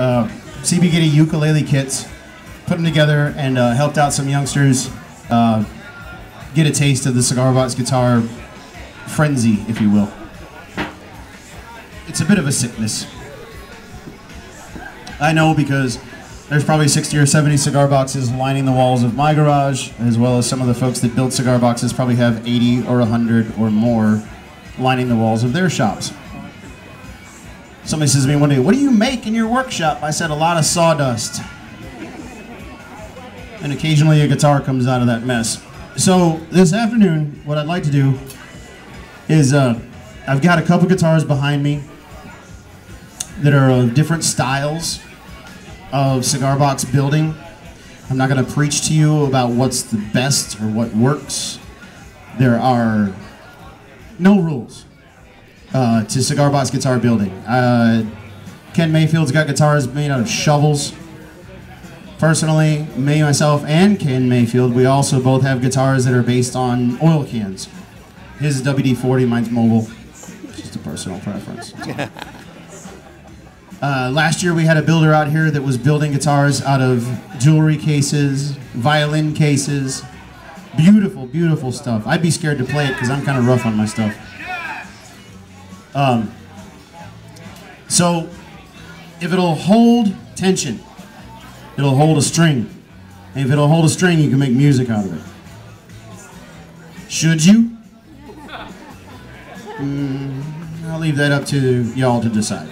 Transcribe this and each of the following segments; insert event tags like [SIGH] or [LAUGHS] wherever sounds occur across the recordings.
uh, CB Gitty ukulele kits, put them together, and uh, helped out some youngsters uh, get a taste of the Cigar Box guitar frenzy, if you will. It's a bit of a sickness. I know because there's probably 60 or 70 cigar boxes lining the walls of my garage, as well as some of the folks that build cigar boxes probably have 80 or 100 or more lining the walls of their shops. Somebody says to me one day, What do you make in your workshop? I said, A lot of sawdust. And occasionally a guitar comes out of that mess. So this afternoon, what I'd like to do is uh, I've got a couple guitars behind me that are of different styles of cigar box building. I'm not going to preach to you about what's the best or what works. There are no rules uh, to cigar box guitar building. Uh, Ken Mayfield's got guitars made out of shovels. Personally, me, myself, and Ken Mayfield, we also both have guitars that are based on oil cans. His is WD-40, mine's Mobil. Just a personal preference. [LAUGHS] Uh, last year we had a builder out here that was building guitars out of jewelry cases, violin cases. Beautiful, beautiful stuff. I'd be scared to play it because I'm kind of rough on my stuff. Um, so, if it'll hold tension, it'll hold a string. And if it'll hold a string, you can make music out of it. Should you? Mm, I'll leave that up to y'all to decide.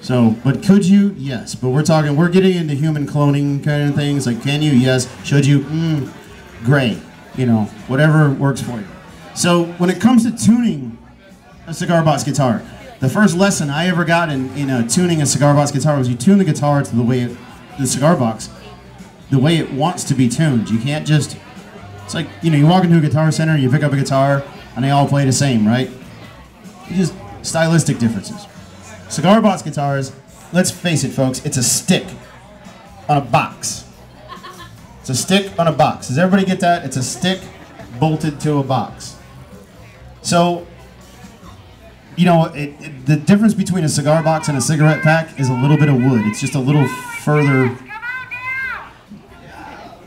So, but could you? Yes. But we're talking, we're getting into human cloning kind of things. Like, can you? Yes. Should you? Mm, great. You know, whatever works for you. So, when it comes to tuning a cigar box guitar, the first lesson I ever got in, in uh, tuning a cigar box guitar was you tune the guitar to the way it, the cigar box, the way it wants to be tuned. You can't just, it's like, you know, you walk into a guitar center, and you pick up a guitar, and they all play the same, right? You just stylistic differences. Cigar box guitars, let's face it, folks, it's a stick on a box. It's a stick on a box. Does everybody get that? It's a stick bolted to a box. So, you know, it, it, the difference between a cigar box and a cigarette pack is a little bit of wood. It's just a little further.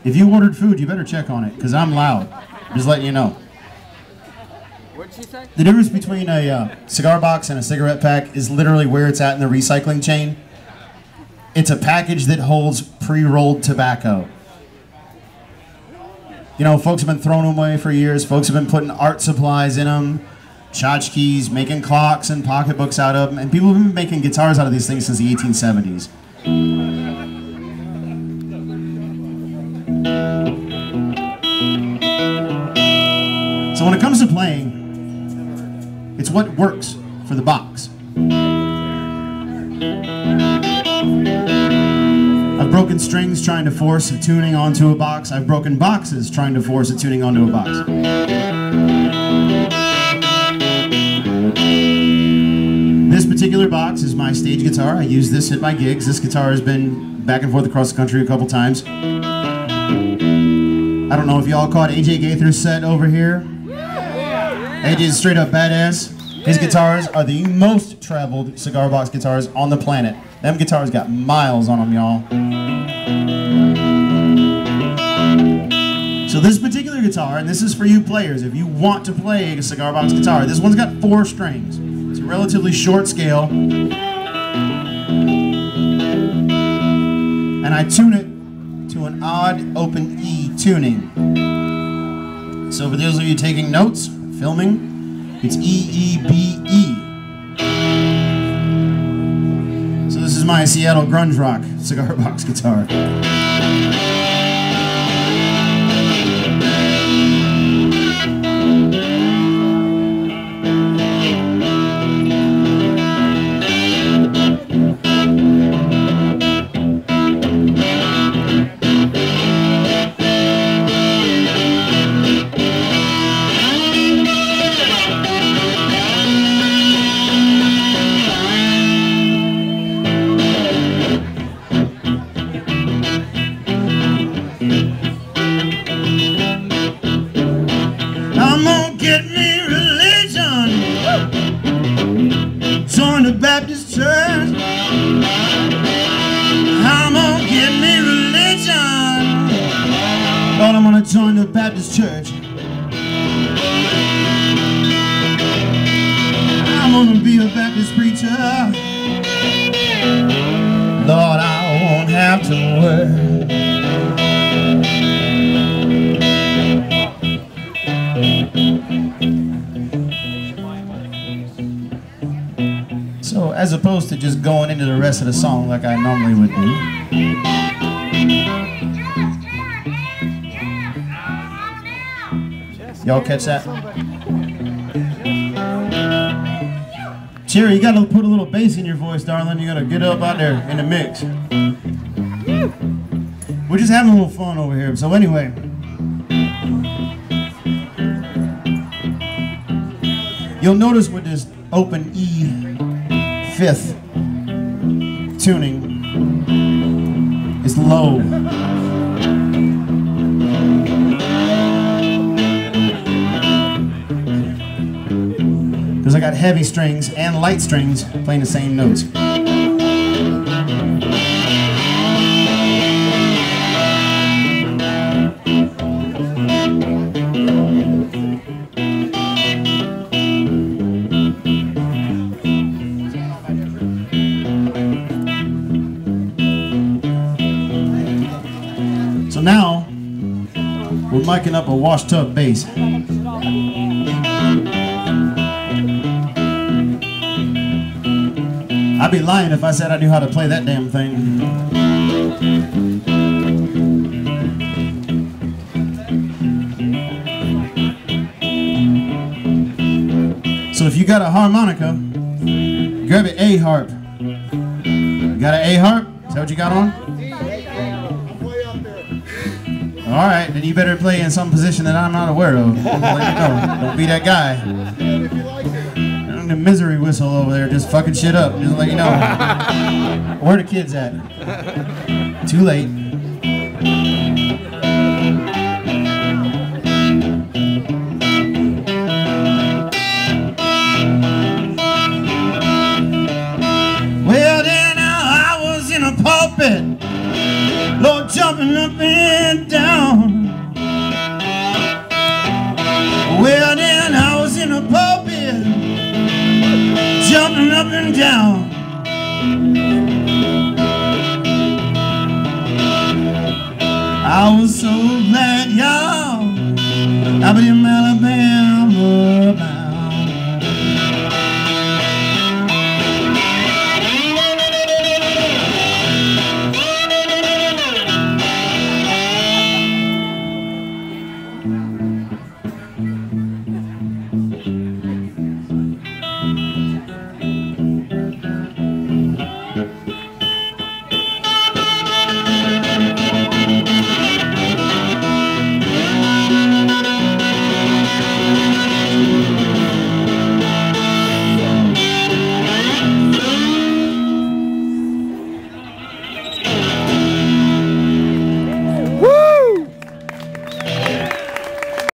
If you ordered food, you better check on it, because I'm loud. Just letting you know. What'd she say? The difference between a uh, cigar box and a cigarette pack is literally where it's at in the recycling chain. It's a package that holds pre-rolled tobacco. You know, folks have been throwing them away for years. Folks have been putting art supplies in them, tchotchkes, making clocks and pocketbooks out of them, and people have been making guitars out of these things since the 1870s. So when it comes to playing, it's what works for the box. I've broken strings trying to force a tuning onto a box. I've broken boxes trying to force a tuning onto a box. Particular box is my stage guitar. I use this at my gigs. This guitar has been back and forth across the country a couple times. I don't know if y'all caught AJ Gaither's set over here. AJ's straight up badass. His guitars are the most traveled cigar box guitars on the planet. Them guitars got miles on them, y'all. So this particular guitar, and this is for you players, if you want to play a cigar box guitar, this one's got four strings. Relatively short scale. And I tune it to an odd open E tuning. So for those of you taking notes, filming, it's E E B E. So this is my Seattle grunge rock cigar box guitar. Join the Baptist church. I'm gonna be a Baptist preacher. Lord, I won't have to work. So, as opposed to just going into the rest of the song like I normally would do, y'all catch that? Cherry, you gotta put a little bass in your voice, darling. You gotta get up out there in the mix. We're just having a little fun over here. So, anyway. You'll notice with this open E fifth tuning, it's low. I got heavy strings and light strings playing the same notes. So now we're miking up a wash tub bass. I'd be lying if I said I knew how to play that damn thing. So if you got a harmonica, grab an A harp. You got an A harp? Is that what you got on? All right, then you better play in some position that I'm not aware of. Don't be that guy. The misery whistle over there just fucking shit up. Just let you know. [LAUGHS] Where the kids at? Too late. Well, then uh, I was in a pulpit. Lord, jumping up and down. and down. I was so glad, y'all. I've be in Alabama.